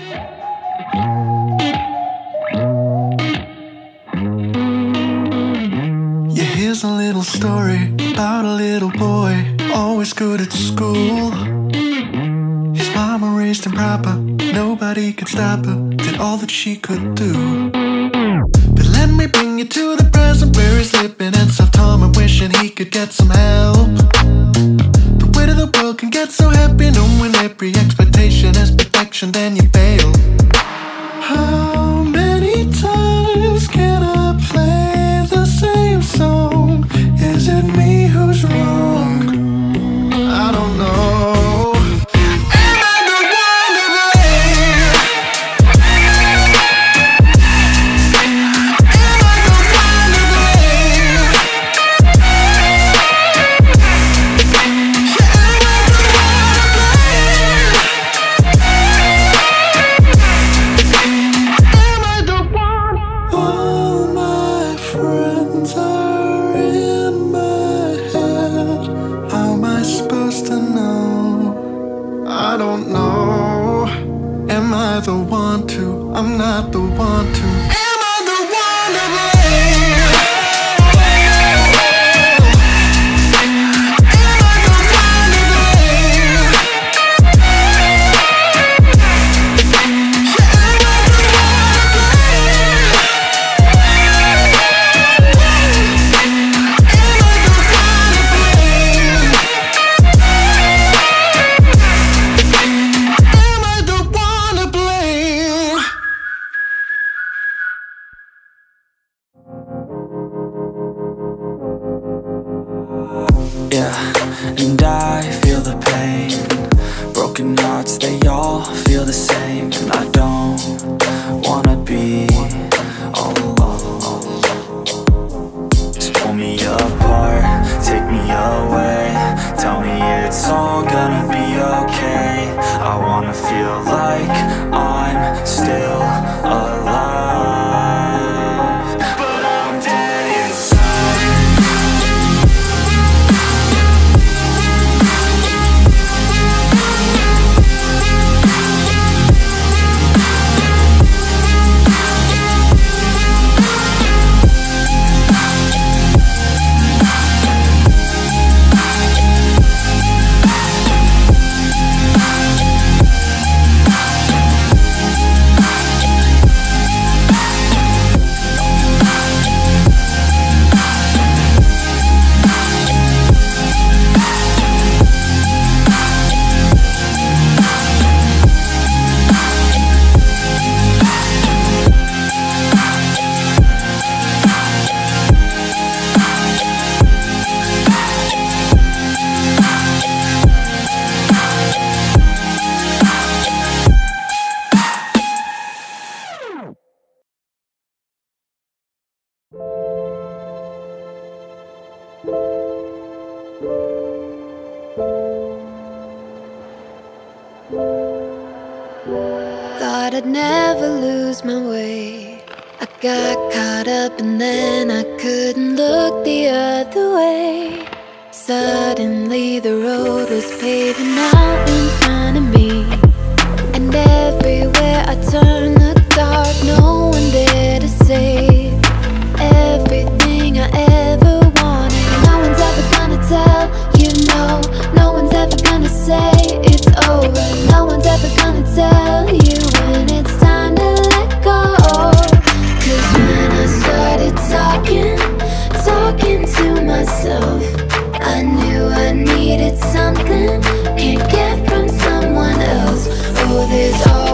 Yeah, here's a little story about a little boy, always good at school. His mama raised him proper, nobody could stop her, did all that she could do. But let me bring you to the present where he's living and self Tom and wishing he could get some help. The weight of the world can get so heavy, knowing every and then you fail. feel the same. I don't never lose my way. I got caught up and then I couldn't look the other way. Suddenly the road was paving out in front of me. And everywhere I turned, the dark, no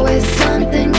always something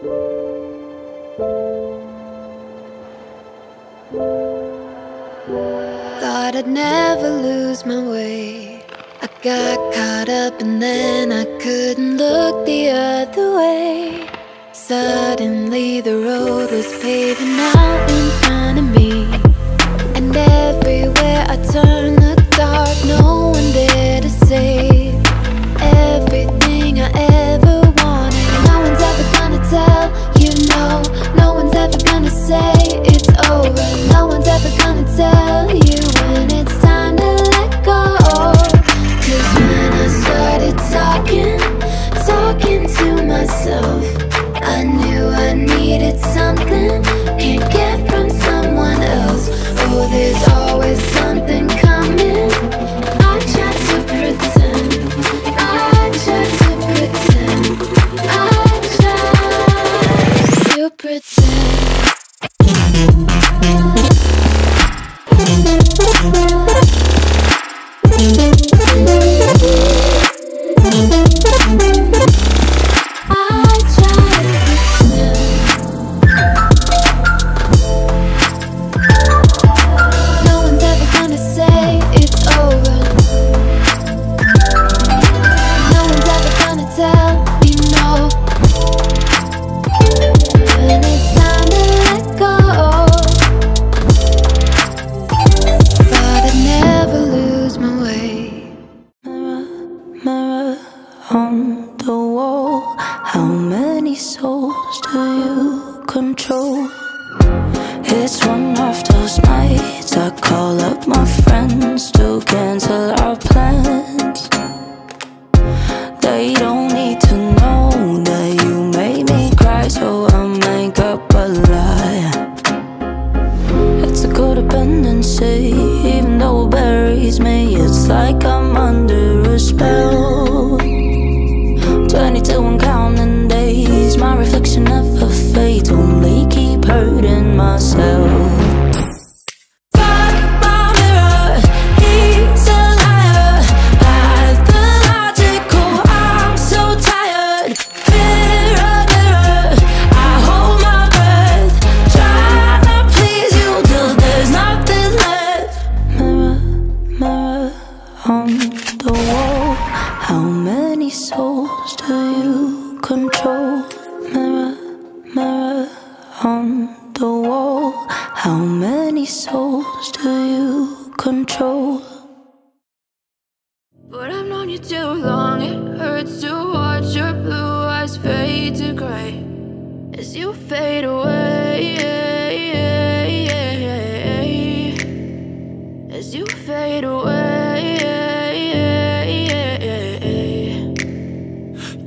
Thought I'd never lose my way. I got caught up and then I couldn't look the other way. Suddenly the road was paving out in front of me. And everywhere I turned, the dark, I on the wall. How many souls do you control? It's one of those nights I call up my friends to cancel our plans. Hurting myself. How many souls do you control? But I've known you too long, it hurts to watch your blue eyes fade to gray as you fade away.